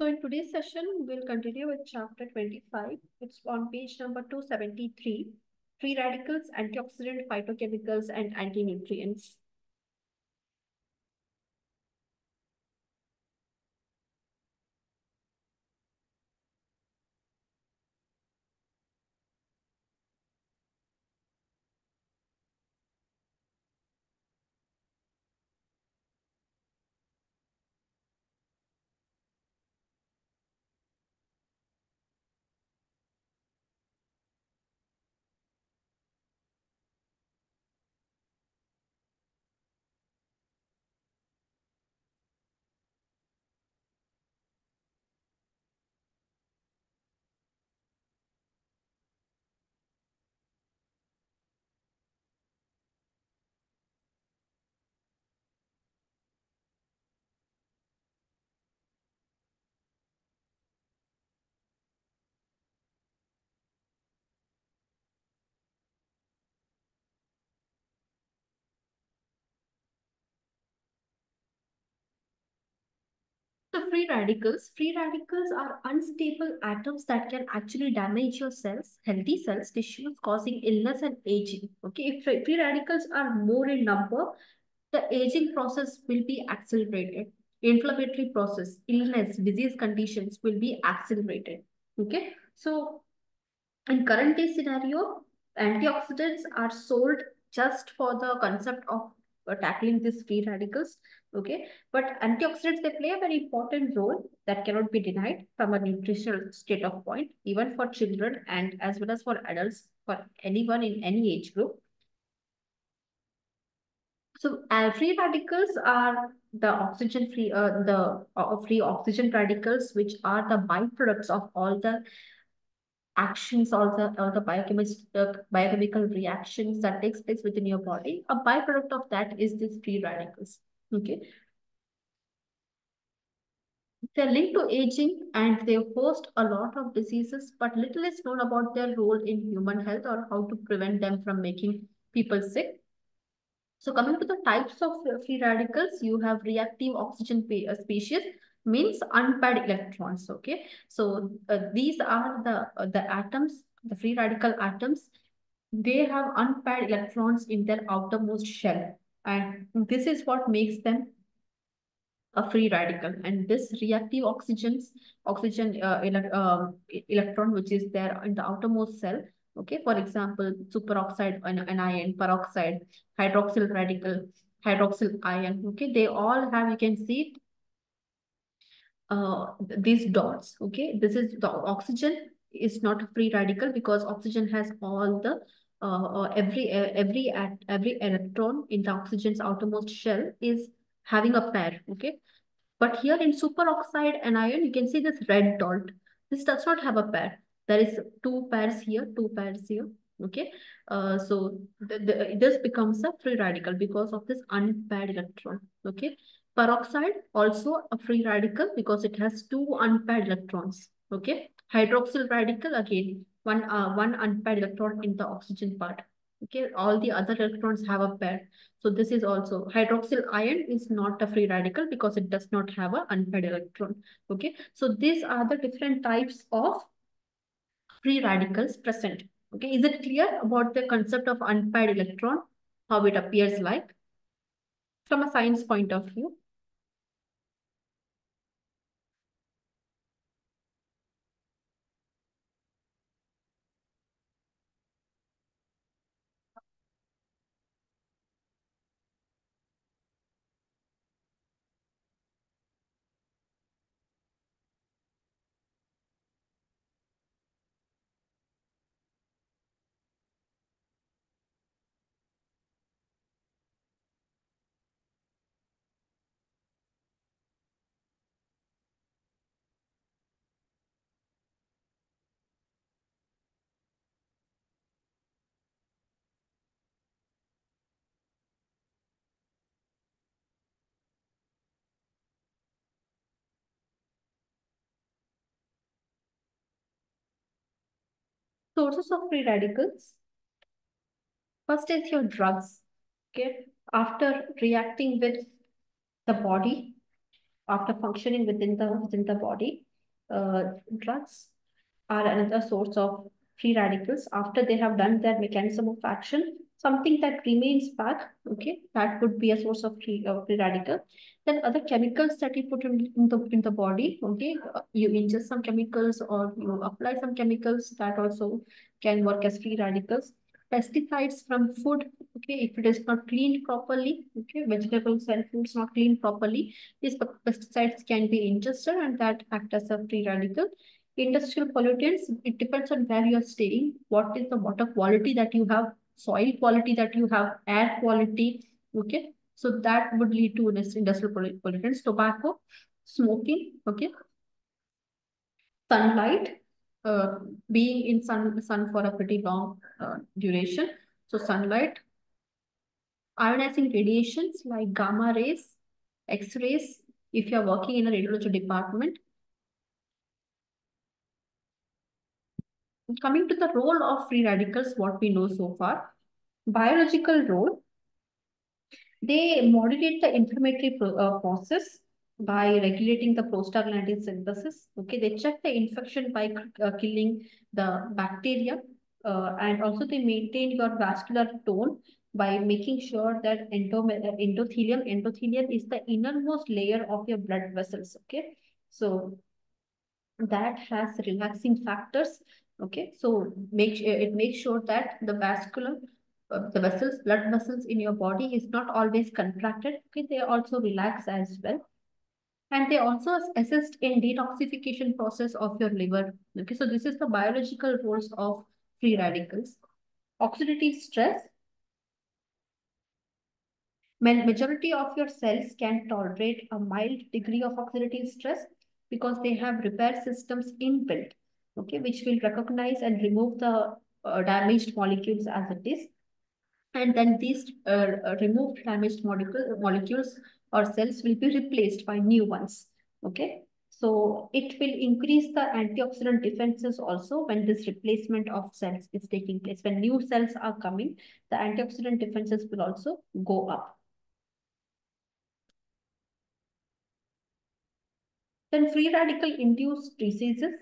So in today's session, we'll continue with chapter 25. It's on page number 273, free radicals, antioxidant, phytochemicals, and anti-nutrients. The free radicals. Free radicals are unstable atoms that can actually damage your cells, healthy cells, tissues, causing illness and aging. Okay, if free radicals are more in number, the aging process will be accelerated. Inflammatory process, illness, disease conditions will be accelerated. Okay, so in current day scenario, antioxidants are sold just for the concept of uh, tackling these free radicals okay? But antioxidants they play a very important role that cannot be denied from a nutritional state of point even for children and as well as for adults for anyone in any age group. So uh, free radicals are the oxygen free uh, the uh, free oxygen radicals which are the byproducts of all the actions or the or the biochemist uh, biochemical reactions that takes place within your body a byproduct of that is these free radicals Okay. They're linked to aging and they host a lot of diseases, but little is known about their role in human health or how to prevent them from making people sick. So coming to the types of free radicals, you have reactive oxygen uh, species, means unpaired electrons, okay? So uh, these are the, uh, the atoms, the free radical atoms, they have unpaired electrons in their outermost shell. And this is what makes them a free radical. And this reactive oxygens, oxygen uh, ele uh, electron, which is there in the outermost cell, okay, for example, superoxide anion, peroxide, hydroxyl radical, hydroxyl ion, okay, they all have, you can see uh, these dots, okay, this is the oxygen is not a free radical because oxygen has all the uh, uh, every uh, every at every electron in the oxygen's outermost shell is having a pair okay? But here in superoxide anion you can see this red dot. This does not have a pair. There is two pairs here two pairs here okay? Uh, so the, the, this becomes a free radical because of this unpaired electron okay peroxide also a free radical because it has two unpaired electrons okay? Hydroxyl radical again one uh, one unpaired electron in the oxygen part okay? All the other electrons have a pair. So this is also hydroxyl ion is not a free radical because it does not have an unpaired electron okay? So these are the different types of free radicals present okay? Is it clear about the concept of unpaired electron? How it appears like? From a science point of view Sources of free radicals. First is your drugs. Okay. After reacting with the body, after functioning within the within the body, uh, drugs are another source of free radicals. After they have done their mechanism of action, something that remains back, okay, that could be a source of free, uh, free radical. Then other chemicals that you put in, in the in the body, okay, uh, you ingest some chemicals or you apply some chemicals that also can work as free radicals. Pesticides from food, okay, if it is not cleaned properly, okay, vegetables and fruits not cleaned properly, these pesticides can be ingested and that act as a free radical industrial pollutants, it depends on where you're staying, what is the water quality that you have, soil quality that you have, air quality, okay? So that would lead to industrial pollutants, tobacco, smoking, okay? Sunlight, uh, being in sun, sun for a pretty long uh, duration. So sunlight, ionizing radiations like gamma rays, X-rays, if you're working in a radiology department, coming to the role of free radicals, what we know so far, biological role, they modulate the inflammatory pro uh, process by regulating the prostaglandin synthesis. Okay, they check the infection by uh, killing the bacteria uh, and also they maintain your vascular tone by making sure that endo endothelium, endothelium is the innermost layer of your blood vessels. Okay, so that has relaxing factors Okay, so make it makes sure that the vascular, uh, the vessels, blood vessels in your body is not always contracted. Okay, they also relax as well. And they also assist in detoxification process of your liver. Okay, so this is the biological roles of free radicals. Oxidative stress. Majority of your cells can tolerate a mild degree of oxidative stress because they have repair systems inbuilt okay, which will recognize and remove the uh, damaged molecules as it is. And then these uh, uh, removed damaged molecule, molecules or cells will be replaced by new ones. Okay. So it will increase the antioxidant defenses also when this replacement of cells is taking place. When new cells are coming, the antioxidant defenses will also go up. Then free radical induced diseases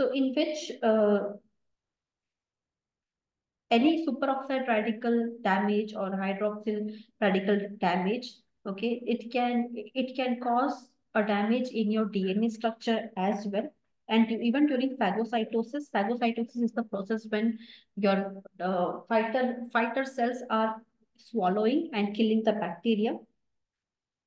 so in which uh, any superoxide radical damage or hydroxyl radical damage, okay, it can it can cause a damage in your DNA structure as well. And even during phagocytosis, phagocytosis is the process when your uh, fighter fighter cells are swallowing and killing the bacteria,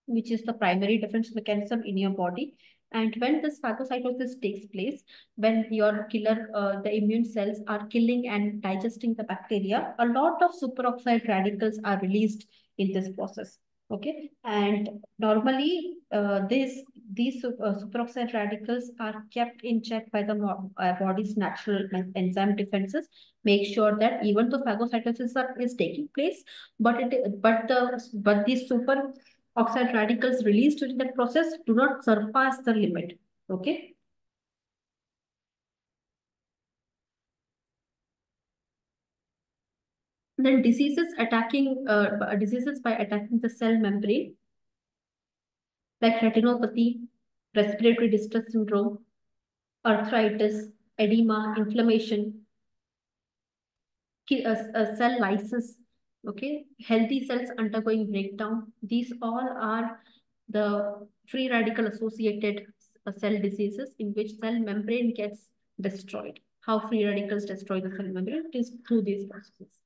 which is the primary defense mechanism in your body. And when this phagocytosis takes place, when your killer, uh, the immune cells are killing and digesting the bacteria, a lot of superoxide radicals are released in this process. Okay, and normally uh, this these uh, superoxide radicals are kept in check by the uh, body's natural enzyme defenses. Make sure that even though phagocytosis are, is taking place, but it but the but these super oxide radicals released during that process do not surpass the limit. Okay. Then diseases attacking uh, diseases by attacking the cell membrane, like retinopathy, respiratory distress syndrome, arthritis, edema, inflammation, uh, uh, cell lysis, okay? Healthy cells undergoing breakdown. These all are the free radical associated uh, cell diseases in which cell membrane gets destroyed. How free radicals destroy the cell membrane? It is through these processes.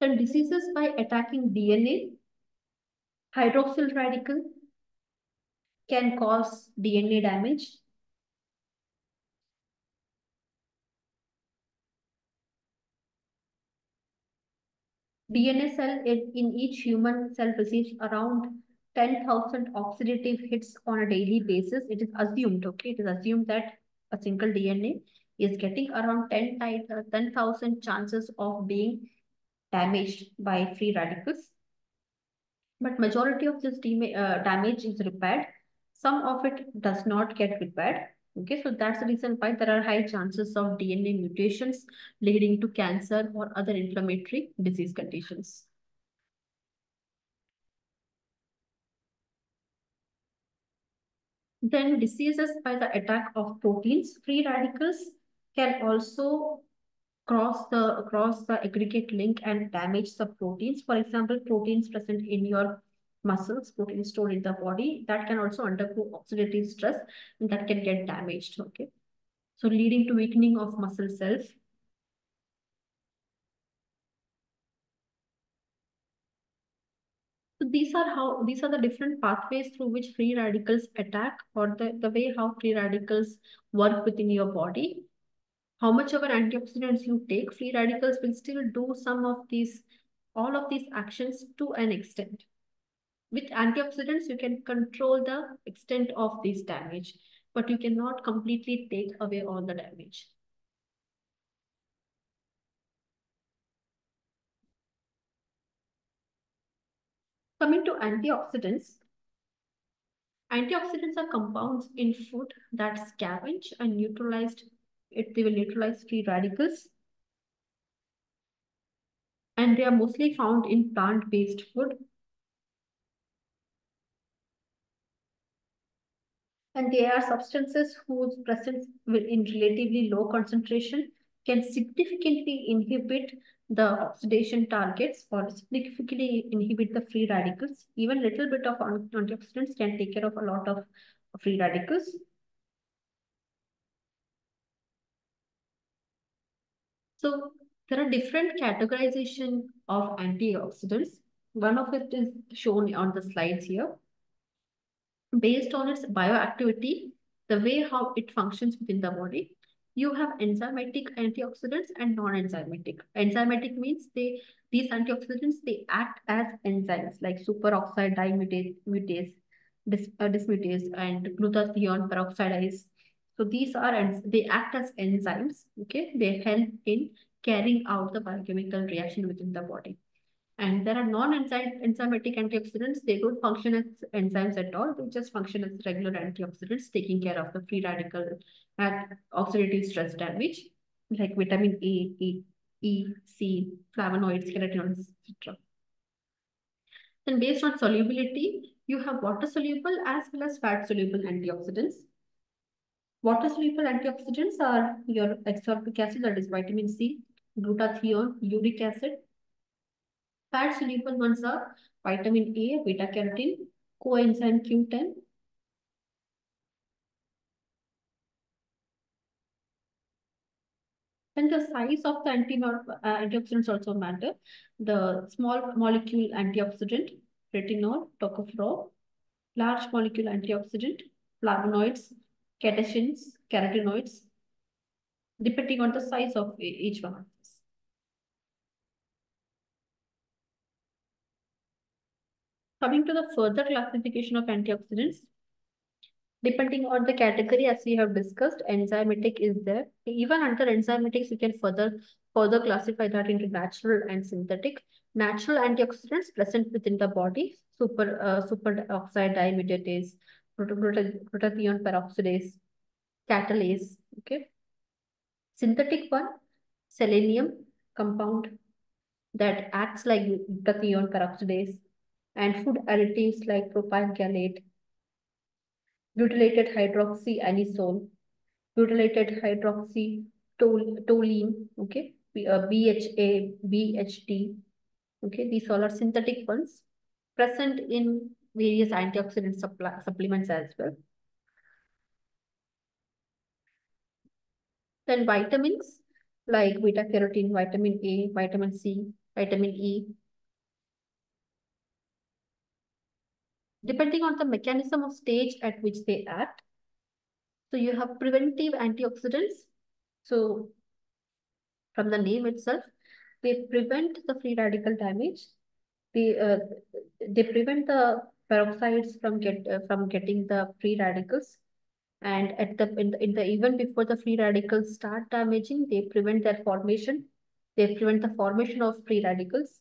Then diseases by attacking DNA, hydroxyl radical, can cause DNA damage. DNA cell in, each human cell receives around 10,000 oxidative hits on a daily basis. It is assumed, okay, it is assumed that a single DNA is getting around 10,000 10, chances of being damaged by free radicals. but majority of this uh, damage is repaired. Some of it does not get repaired. Okay, so that's the reason why there are high chances of DNA mutations leading to cancer or other inflammatory disease conditions. Then diseases by the attack of proteins, free radicals can also cross the cross the aggregate link and damage the proteins. For example, proteins present in your muscles, proteins stored in the body, that can also undergo oxidative stress and that can get damaged. Okay. So leading to weakening of muscle cells. So these are how these are the different pathways through which free radicals attack or the, the way how free radicals work within your body how much of an antioxidants you take, free radicals will still do some of these, all of these actions to an extent. With antioxidants, you can control the extent of this damage, but you cannot completely take away all the damage. Coming to antioxidants, antioxidants are compounds in food that scavenge and neutralized it, they will neutralize free radicals. And they are mostly found in plant-based food. And they are substances whose presence in relatively low concentration can significantly inhibit the oxidation targets or significantly inhibit the free radicals. Even little bit of antioxidants can take care of a lot of free radicals. So there are different categorization of antioxidants. One of it is shown on the slides here. Based on its bioactivity, the way how it functions within the body, you have enzymatic antioxidants and non-enzymatic. Enzymatic means they these antioxidants they act as enzymes like superoxide dismutase, dis, uh, dismutase and glutathione peroxidase so these are, they act as enzymes, okay? They help in carrying out the biochemical reaction within the body. And there are non-enzymatic antioxidants. They don't function as enzymes at all. They just function as regular antioxidants, taking care of the free radical and oxidative stress damage, like vitamin A, E, E, C, flavonoids, carotenoids, etc. Then based on solubility, you have water-soluble as well as fat-soluble antioxidants. Water-soluble antioxidants are your ascorbic acid, that is vitamin C, glutathione, uric acid. Fat-soluble ones are vitamin A, beta-carotene, coenzyme Q10, And the size of the anti uh, antioxidants also matter. The small molecule antioxidant, retinol, tocopherol, large molecule antioxidant, flavonoids, catechins, carotenoids, depending on the size of each one of these. Coming to the further classification of antioxidants, depending on the category as we have discussed, enzymatic is there. Even under enzymatics, you can further further classify that into natural and synthetic. Natural antioxidants present within the body, super uh, superoxide dismutase, glutathione peroxidase, catalase, okay. Synthetic one, selenium compound that acts like glutathione peroxidase and food additives like propyl gallate, butylated hydroxyanisole, butylated hydroxytoluene, okay, uh, BHA, BHT, okay, these all are synthetic ones present in various antioxidant supply, supplements as well. Then vitamins like beta carotene, vitamin A, vitamin C, vitamin E. Depending on the mechanism of stage at which they act. So you have preventive antioxidants. So from the name itself, they prevent the free radical damage. They, uh, they prevent the peroxides from get uh, from getting the free radicals and at the in, the in the even before the free radicals start damaging they prevent their formation they prevent the formation of free radicals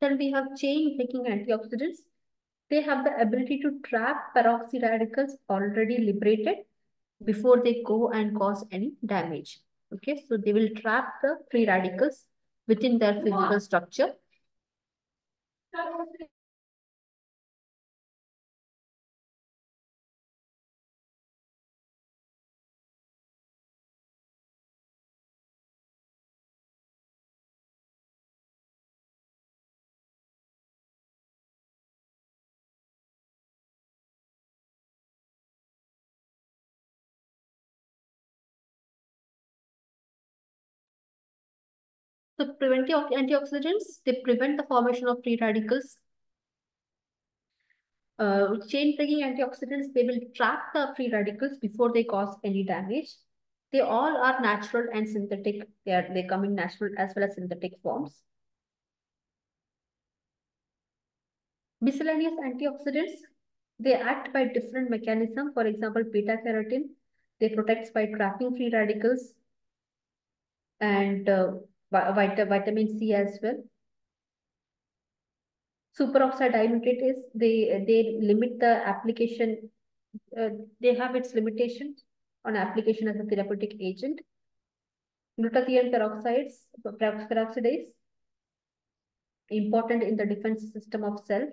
Then we have chain breaking antioxidants. They have the ability to trap peroxy radicals already liberated before they go and cause any damage. Okay, so they will trap the free radicals within their physical structure. So preventive antioxidants, they prevent the formation of free radicals. Uh, chain breaking antioxidants, they will trap the free radicals before they cause any damage. They all are natural and synthetic. They, are, they come in natural as well as synthetic forms. Miscellaneous antioxidants, they act by different mechanism. For example, beta carotene, they protect by trapping free radicals and uh, vitamin C as well. Superoxide dismutase, they, they limit the application, uh, they have its limitations on application as a therapeutic agent. Glutathione peroxides, peroxidase, important in the defense system of cells.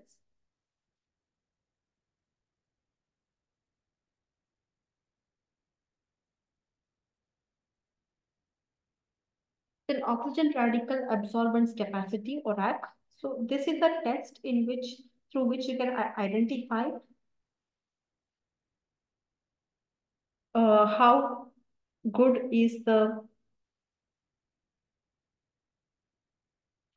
Oxygen radical absorbance capacity or ORAC. So this is a test in which through which you can identify uh, how good is the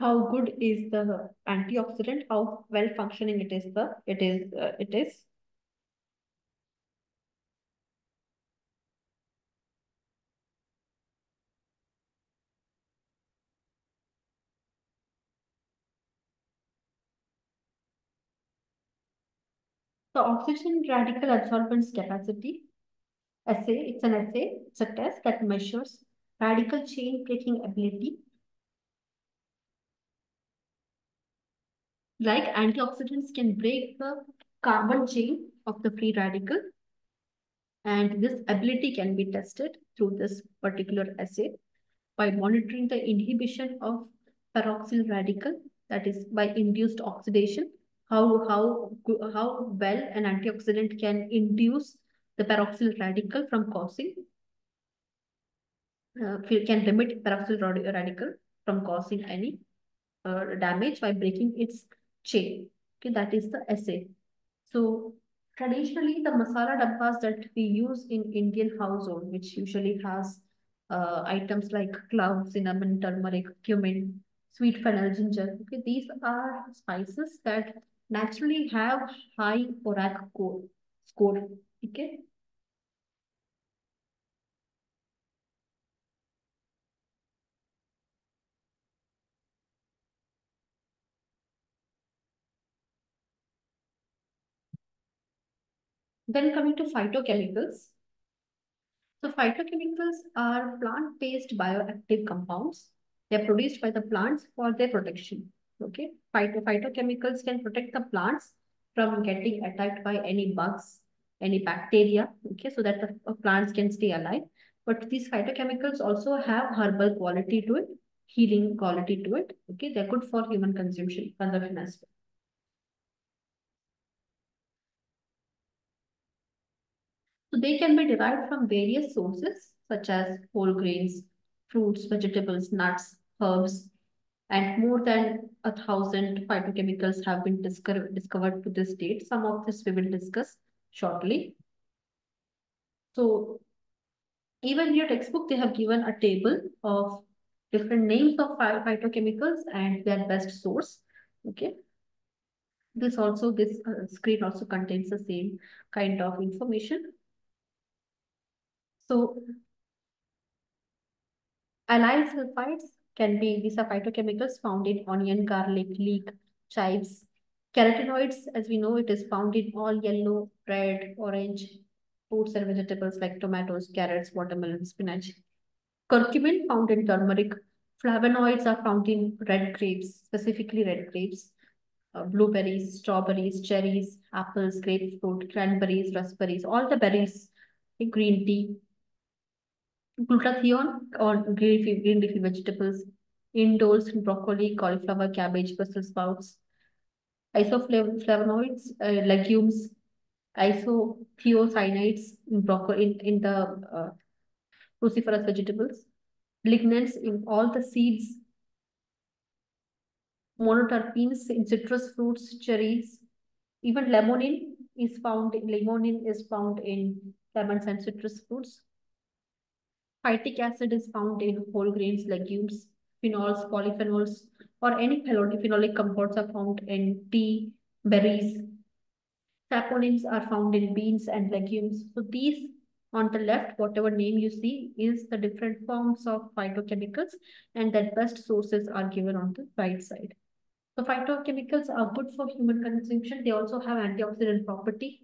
how good is the antioxidant how well functioning it is the it is uh, it is So oxygen radical absorbance capacity assay, it's an assay, it's a test that measures radical chain breaking ability. Like antioxidants can break the carbon chain of the free radical and this ability can be tested through this particular assay by monitoring the inhibition of peroxyl radical that is by induced oxidation how, how, how well an antioxidant can induce the peroxyl radical from causing, uh, can limit peroxyl radical from causing any uh, damage by breaking its chain. Okay, that is the assay. So traditionally, the masala dabbas that we use in Indian household, which usually has uh, items like cloves, cinnamon, turmeric, cumin, sweet fennel, ginger. Okay, these are spices that naturally have high ORAC score. score. Okay. Then coming to phytochemicals. So phytochemicals are plant-based bioactive compounds. They're produced by the plants for their protection. Okay, Phyto phytochemicals can protect the plants from getting attacked by any bugs, any bacteria. Okay, so that the uh, plants can stay alive. But these phytochemicals also have herbal quality to it, healing quality to it. Okay, they're good for human consumption, consumption as well. So they can be derived from various sources such as whole grains, fruits, vegetables, nuts, herbs, and more than a thousand phytochemicals have been discover discovered to this date. Some of this we will discuss shortly. So even your textbook, they have given a table of different names of phytochemicals and their best source. Okay. This also, this uh, screen also contains the same kind of information. So allyl sulfides can be, these are phytochemicals found in onion, garlic, leek, chives. Carotenoids, as we know, it is found in all yellow, red, orange fruits and vegetables like tomatoes, carrots, watermelon, spinach. Curcumin found in turmeric, Flavonoids are found in red grapes, specifically red grapes, uh, blueberries, strawberries, cherries, apples, grapefruit, cranberries, raspberries, all the berries, green tea, glutathione on green leafy, green leafy vegetables, indoles, in broccoli, cauliflower, cabbage, Brussels sprouts, isoflavonoids, uh, legumes, isothiocyanates in broccoli in, in the uh, cruciferous vegetables, lignans in all the seeds, monoterpenes in citrus fruits, cherries, even limonene is found, limonene is found in lemons and citrus fruits. Phytic acid is found in whole grains, legumes, phenols, polyphenols, or any phenolic compounds are found in tea, berries. Saponins are found in beans and legumes. So these on the left, whatever name you see is the different forms of phytochemicals and that best sources are given on the right side. So phytochemicals are good for human consumption. They also have antioxidant property.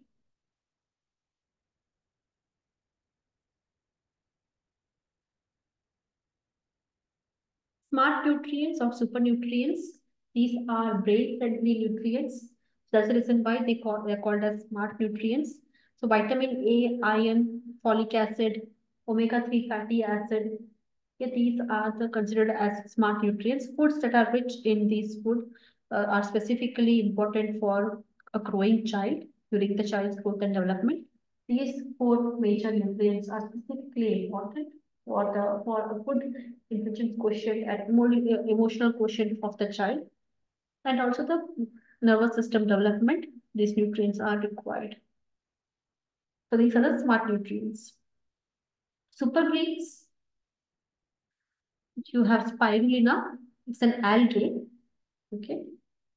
Smart nutrients or super nutrients. These are brain-friendly nutrients. That's the reason why they call, they're called as smart nutrients. So vitamin A, iron, folic acid, omega-3 fatty acid, okay, these are the considered as smart nutrients. Foods that are rich in these food uh, are specifically important for a growing child during the child's growth and development. These four major nutrients are specifically important for the for a good intelligence quotient and uh, emotional quotient of the child, and also the nervous system development. These nutrients are required. So these are the smart nutrients. Super greens. You have spirulina. It's an algae. Okay.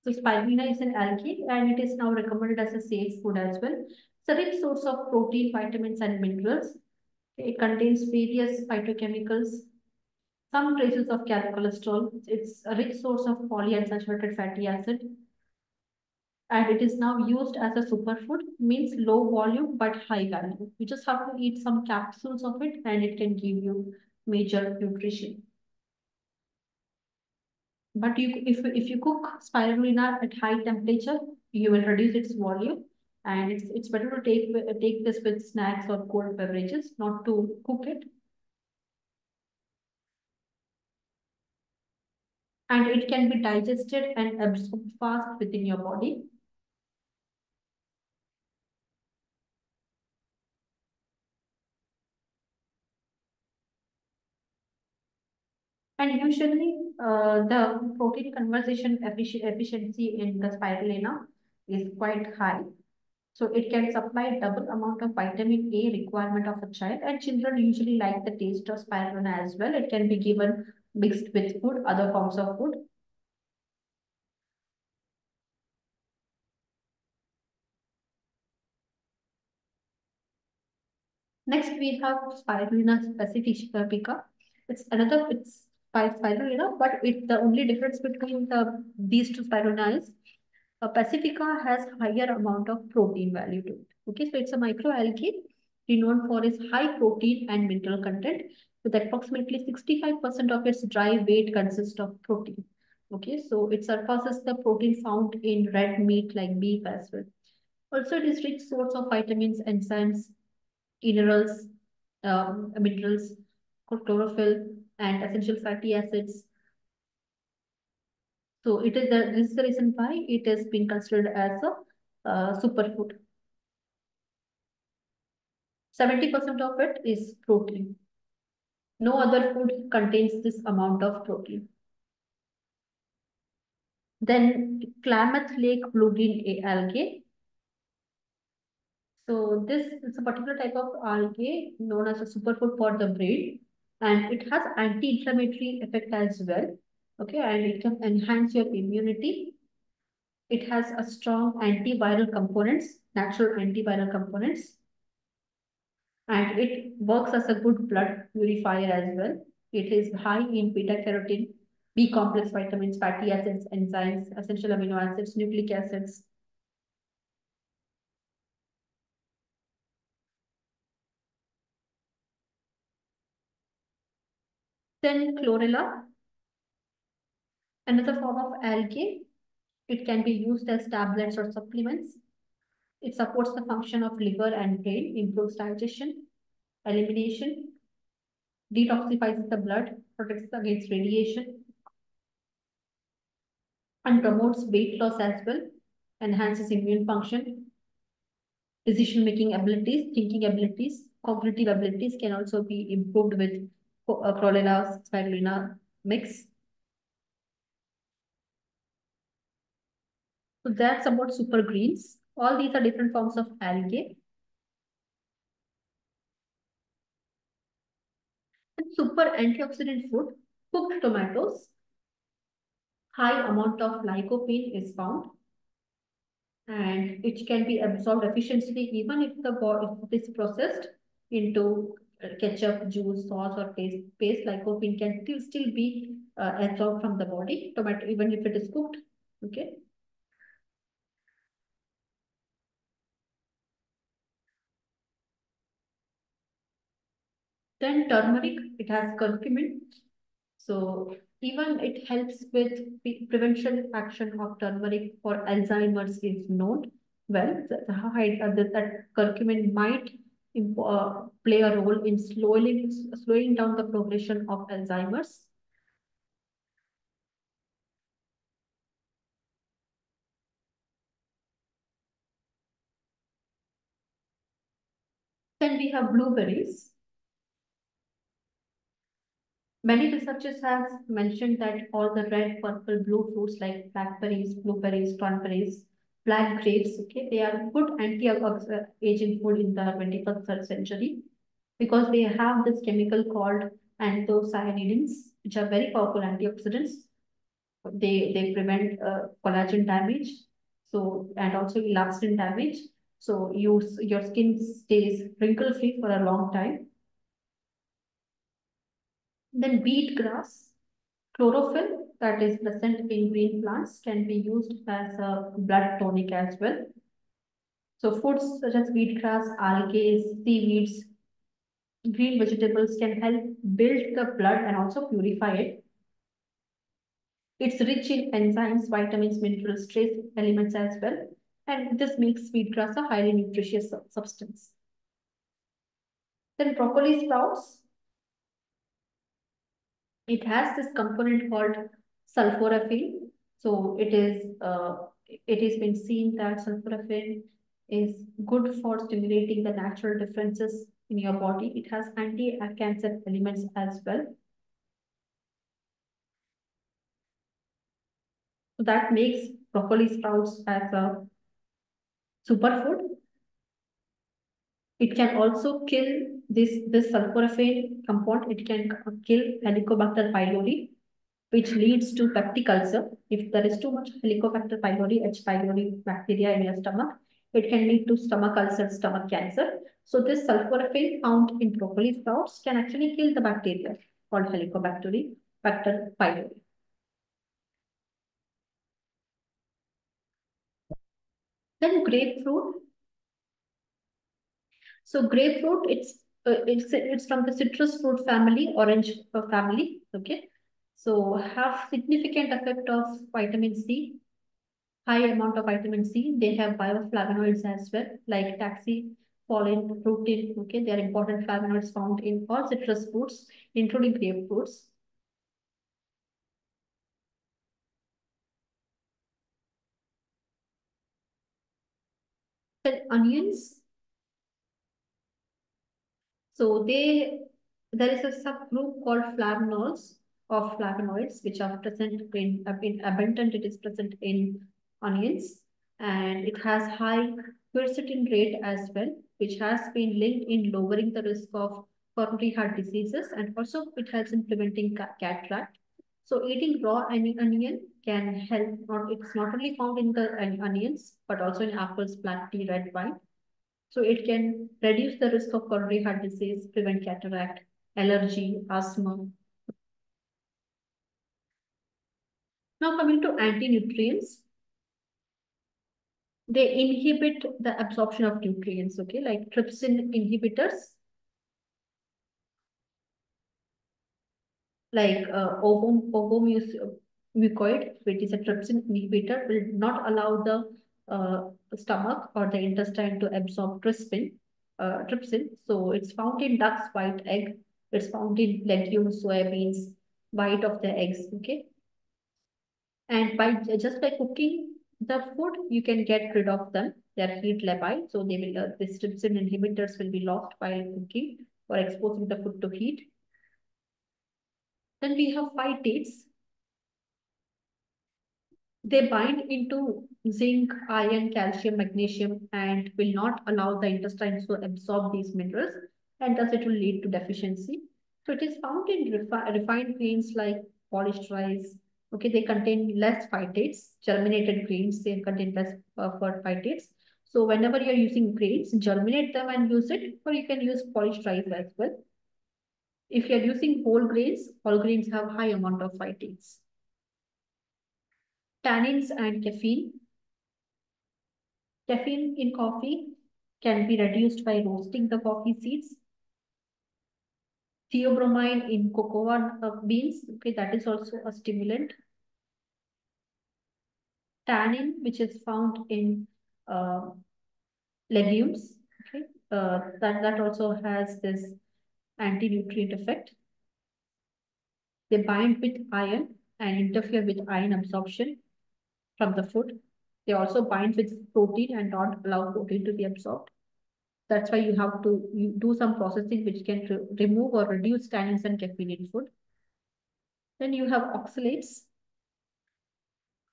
So spirulina is an algae and it is now recommended as a safe food as well. It's a rich source of protein, vitamins and minerals. It contains various phytochemicals, some traces of cholesterol. It's a rich source of polyunsaturated fatty acid, and it is now used as a superfood means low volume but high value. You just have to eat some capsules of it and it can give you major nutrition. But you if if you cook spirulina at high temperature you will reduce its volume and it's it's better to take take this with snacks or cold beverages not to cook it and it can be digested and absorbed fast within your body And usually uh, the protein conversion efficiency in the spirulina is quite high. So it can supply double amount of vitamin A requirement of a child and children usually like the taste of spirulina as well. It can be given mixed with food, other forms of food. Next, we have spirulina Pacifica. It's another, it's spirulina, but it, the only difference between the these two spirulina is uh, Pacifica has higher amount of protein value to it. Okay, so it's a microalgae renowned for its high protein and mineral content with approximately 65% of its dry weight consists of protein. Okay, so it surpasses the protein found in red meat like beef as well. Also, it is rich source of vitamins, enzymes, minerals, um, minerals, chlorophyll, and essential fatty acids. So it is the, this is the reason why it has been considered as a uh, superfood. 70% of it is protein. No other food contains this amount of protein. Then Klamath Lake blue-green algae. So this is a particular type of algae known as a superfood for the brain and it has anti-inflammatory effect as well. Okay, and it can enhance your immunity. It has a strong antiviral components, natural antiviral components. And it works as a good blood purifier as well. It is high in beta carotene, B complex vitamins, fatty acids, enzymes, essential amino acids, nucleic acids, Then chlorella. Another form of algae, it can be used as tablets or supplements. It supports the function of liver and brain, improves digestion, elimination, detoxifies the blood, protects against radiation, and promotes weight loss as well, enhances immune function, decision-making abilities, thinking abilities, cognitive abilities can also be improved with uh, chlorella spirulina mix. So that's about super greens. All these are different forms of algae. And super antioxidant food, cooked tomatoes. High amount of lycopene is found and it can be absorbed efficiently even if the if it is processed into uh, ketchup, juice, sauce, or paste. Paste lycopene can still still be uh, absorbed from the body, tomato even if it is cooked. Okay. Then turmeric, it has curcumin. So even it helps with prevention action of turmeric for Alzheimer's is known well. That, that curcumin might uh, play a role in slowing, slowing down the progression of Alzheimer's. Then we have blueberries. Many researchers have mentioned that all the red, purple, blue fruits like blackberries, blueberries, cranberries, black grapes, okay, they are good anti-aging food in the 21st century because they have this chemical called anthocyanidins, which are very powerful antioxidants. They, they prevent uh, collagen damage, so and also elastin damage. So you, your skin stays wrinkle-free for a long time. Then wheatgrass, chlorophyll that is present in green plants can be used as a blood tonic as well. So foods such as wheatgrass, algae, seaweeds, green vegetables can help build the blood and also purify it. It's rich in enzymes, vitamins, minerals, trace elements as well. And this makes wheatgrass a highly nutritious substance. Then broccoli sprouts, it has this component called sulforaphane. So it is uh, it has been seen that sulforaphane is good for stimulating the natural differences in your body. It has anti-cancer elements as well. So that makes broccoli sprouts as a superfood. It can also kill this, this sulforaphane compound. It can kill Helicobacter pylori, which leads to peptic ulcer. If there is too much Helicobacter pylori, H. pylori bacteria in your stomach, it can lead to stomach ulcer, stomach cancer. So this sulforaphane found in broccoli sprouts can actually kill the bacteria called Helicobacter pylori. Then grapefruit so grapefruit, it's uh, it's it's from the citrus fruit family, orange family. Okay, so have significant effect of vitamin C, high amount of vitamin C. They have bioflavonoids as well, like taxi, pollen, rutin. Okay, they are important flavonoids found in all citrus fruits, including grapefruits. Onions, so they there is a subgroup called flavonols of flavonoids, which are present in, in abundant, it is present in onions, and it has high quercetin rate as well, which has been linked in lowering the risk of coronary heart diseases, and also it helps in preventing cataract. So eating raw onion can help, not, it's not only found in the onions, but also in apples, black tea, red wine. So it can reduce the risk of coronary heart disease, prevent cataract, allergy, asthma. Now coming to anti-nutrients. They inhibit the absorption of nutrients, okay, like trypsin inhibitors. Like uh, mucoid, which is a trypsin inhibitor, will not allow the uh, stomach or the intestine to absorb trypsin, uh, trypsin. So it's found in duck's white egg. It's found in legumes, soybeans, white of the eggs. Okay. And by just by cooking the food, you can get rid of them. They are heat labile, so they will uh, the trypsin inhibitors will be lost while cooking or exposing the food to heat. Then we have phytates. They bind into zinc, iron, calcium, magnesium, and will not allow the intestines to absorb these minerals, and thus it will lead to deficiency. So it is found in refi refined grains like polished rice. Okay, they contain less phytates. Germinated grains, they contain less uh, phytates. So whenever you're using grains, germinate them and use it, or you can use polished rice as well. If you're using whole grains, whole grains have high amount of phytates. Tannins and caffeine. Caffeine in coffee can be reduced by roasting the coffee seeds. Theobromine in cocoa beans, okay, that is also a stimulant. Tannin, which is found in uh, legumes, okay, uh, that, that also has this anti-nutrient effect. They bind with iron and interfere with iron absorption from the food. They also bind with protein and not allow protein to be absorbed. That's why you have to you do some processing which can re remove or reduce tannins and caffeine in food. Then you have oxalates,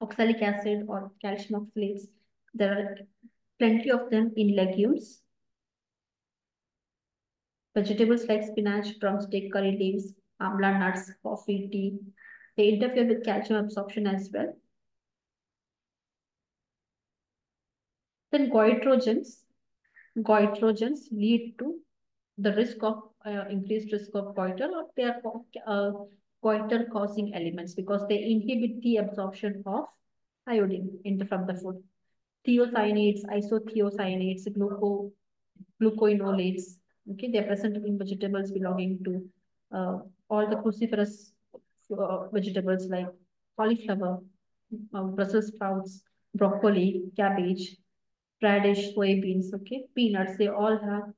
oxalic acid or calcium oxalates. There are plenty of them in legumes. Vegetables like spinach, drumstick, curry leaves, amla nuts, coffee, tea. They interfere with calcium absorption as well. Then goitrogens. Goitrogens lead to the risk of uh, increased risk of goiter or they are uh, goiter causing elements because they inhibit the absorption of iodine into from the food. Thiocyanates, isothiocyanates, gluco, glucosinolates, Okay, they are present in vegetables belonging to uh, all the cruciferous uh, vegetables like cauliflower, uh, Brussels sprouts, broccoli, cabbage, radish, soybeans, okay, peanuts, they all have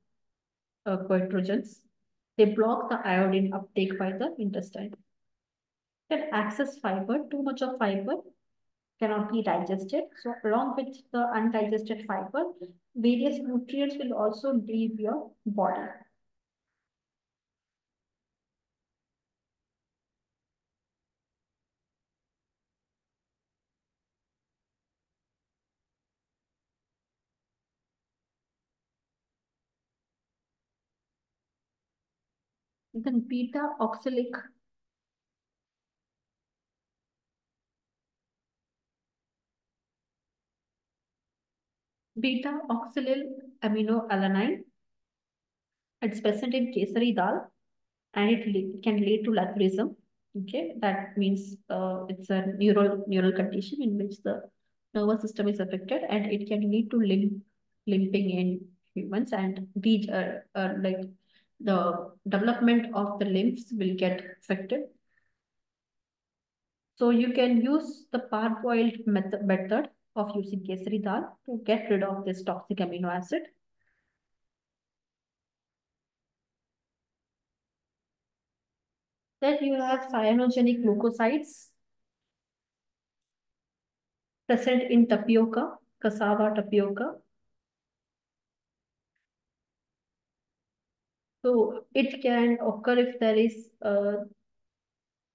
uh, goitrogens. They block the iodine uptake by the intestine. Can access fiber, too much of fiber cannot be digested. So along with the undigested fiber, various nutrients will also leave your body. Then beta oxalic beta oxalyl aminoalanine. It's present in kesari dal and it can lead to lathyrism. Okay, that means uh, it's a neural neural condition in which the nervous system is affected and it can lead to limp, limping in humans and these are, uh, like the development of the limbs will get affected. So you can use the parboiled method, method of using kesari dal to get rid of this toxic amino acid. Then you have cyanogenic glucosides present in tapioca, cassava tapioca. So it can occur if there is uh,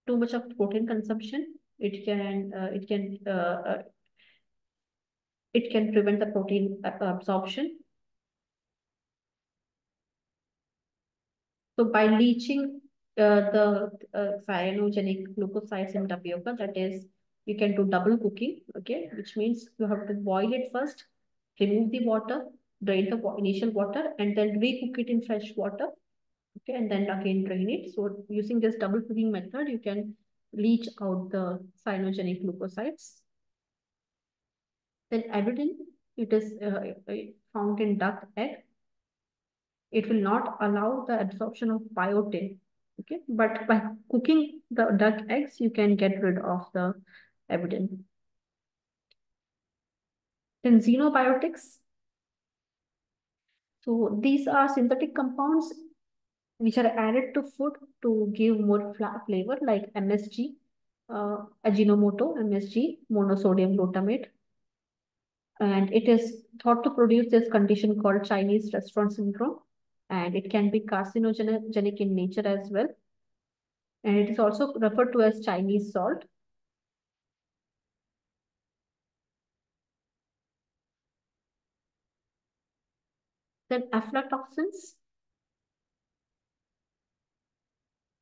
too much of protein consumption. It can uh, it can uh, uh it can prevent the protein absorption. So by leaching uh, the uh, cyanogenic glucosides in tapioca, that is, you can do double cooking, okay, which means you have to boil it first, remove the water, drain the initial water, and then recook it in fresh water, okay, and then again drain it. So using this double cooking method, you can leach out the cyanogenic glucosides Then iodine, it is uh, found in duck egg. It will not allow the absorption of biotin. Okay, but by cooking the duck eggs, you can get rid of the avidin. Then xenobiotics. So these are synthetic compounds which are added to food to give more flavor like MSG, uh, Ajinomoto, MSG, monosodium glutamate. And it is thought to produce this condition called Chinese restaurant syndrome. And it can be carcinogenic in nature as well. And it is also referred to as Chinese salt. Then aflatoxins.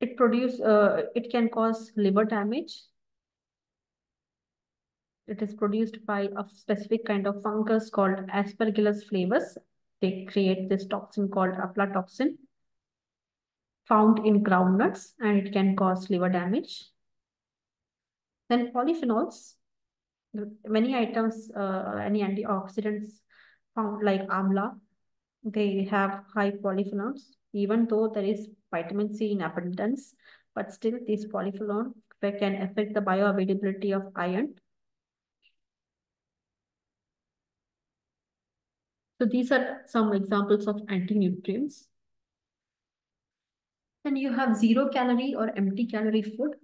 It produce, uh, it can cause liver damage. It is produced by a specific kind of fungus called Aspergillus flavus. They create this toxin called aflatoxin found in groundnuts and it can cause liver damage. Then polyphenols, many items, uh, any antioxidants found like amla, they have high polyphenols, even though there is vitamin C in abundance, but still these polyphenols can affect the bioavailability of iron. So these are some examples of anti-nutrients. Then you have zero calorie or empty calorie food.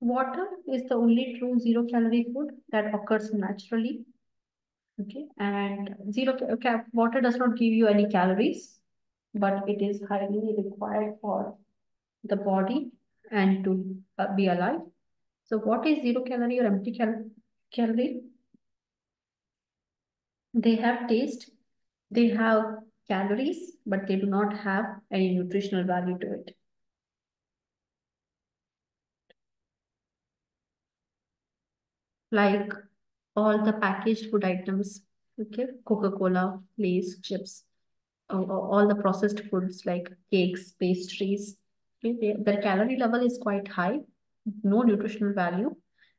Water is the only true zero calorie food that occurs naturally. Okay, and zero okay, water does not give you any calories, but it is highly required for the body and to uh, be alive. So what is zero calorie or empty cal calorie? They have taste, they have calories, but they do not have any nutritional value to it. Like all the packaged food items, okay, Coca-Cola, Lay's, chips, all the processed foods like cakes, pastries, okay, their calorie level is quite high, no nutritional value,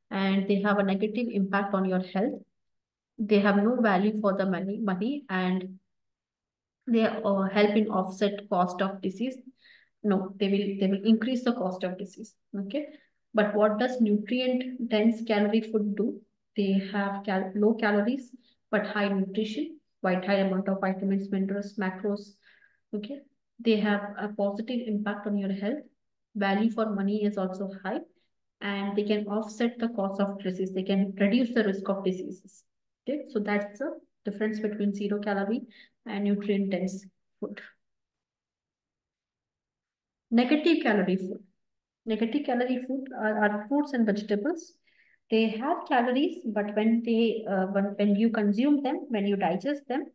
and they have a negative impact on your health they have no value for the money, money and they uh, help in offset cost of disease. No, they will they will increase the cost of disease. Okay, but what does nutrient dense calorie food do? They have cal low calories but high nutrition, quite high amount of vitamins, minerals, macros. Okay, they have a positive impact on your health. Value for money is also high, and they can offset the cost of disease. They can reduce the risk of diseases. Okay, so that's the difference between zero calorie and nutrient dense food. Negative calorie food. Negative calorie food are, are fruits and vegetables. They have calories, but when they uh, when, when you consume them, when you digest them,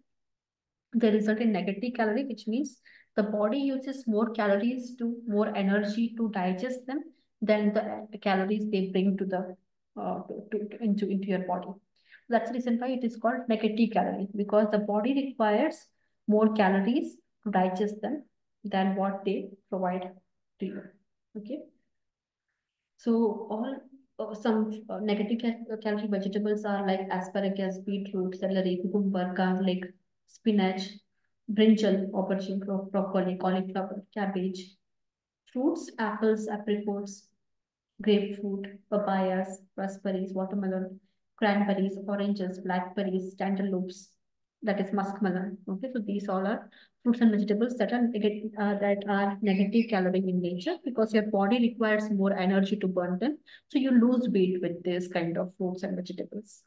they result in negative calorie, which means the body uses more calories to more energy to digest them than the calories they bring to the uh, to, to, into into your body. That's the reason why it is called negative calorie because the body requires more calories to digest them than what they provide to you. Okay. So all some uh, negative cal calorie vegetables are like asparagus, beetroot, celery, cucumber, garlic, spinach, brinjal, aubergine, broccoli, cauliflower, cabbage, fruits, apples, apricots, grapefruit, papayas, raspberries, watermelon, cranberries, oranges, blackberries, cantaloupes, that is muskmelon. Okay, so these all are fruits and vegetables that are uh, that are negative calorie in nature because your body requires more energy to burn them. So you lose weight with this kind of fruits and vegetables.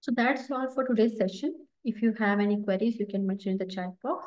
So that's all for today's session. If you have any queries, you can mention in the chat box.